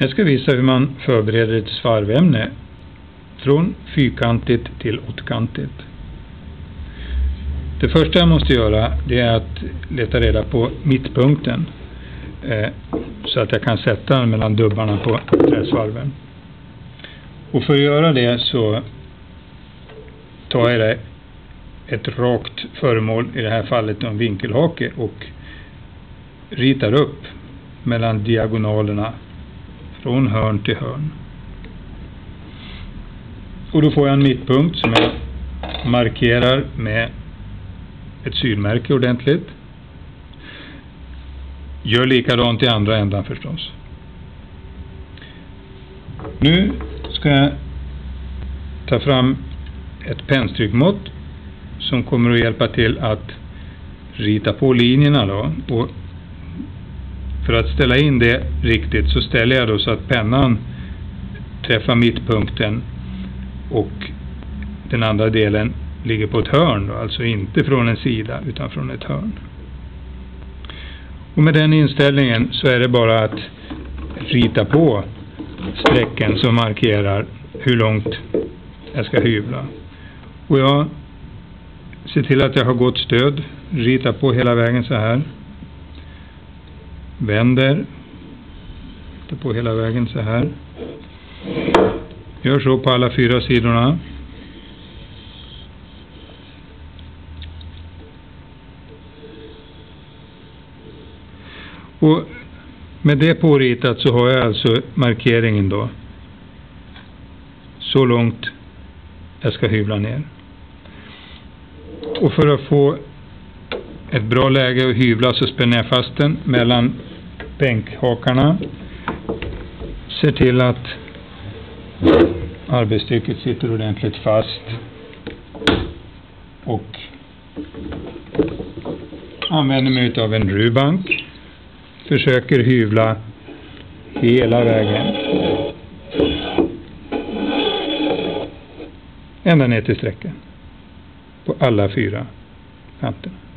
Jag ska visa hur man förbereder ett svarvämne från fyrkantigt till åttkantigt. Det första jag måste göra det är att leta reda på mittpunkten eh, så att jag kan sätta den mellan dubbarna på träsvarven. Och för att göra det så tar jag ett rakt föremål, i det här fallet en vinkelhake och ritar upp mellan diagonalerna från hörn till hörn. Och då får jag en mittpunkt som jag markerar med ett sylmärke ordentligt. Gör likadant i andra ändan förstås. Nu ska jag ta fram ett pennstryckmått som kommer att hjälpa till att rita på linjerna då. Och för att ställa in det riktigt så ställer jag då så att pennan träffar mittpunkten och den andra delen ligger på ett hörn då, alltså inte från en sida utan från ett hörn. Och med den inställningen så är det bara att rita på strecken som markerar hur långt jag ska hyvla. Och jag ser till att jag har gott stöd, ritar på hela vägen så här vänder på hela vägen så här. Gör så på alla fyra sidorna. Och med det påritat så har jag alltså markeringen då. Så långt jag ska hyvla ner. Och för att få ett bra läge att hyvla så spänner jag fast den mellan bänkhakarna. Ser till att arbetsstycket sitter ordentligt fast. Och använder mig av en rubank. Försöker hyvla hela vägen. Ända ner till strecken. På alla fyra kanterna.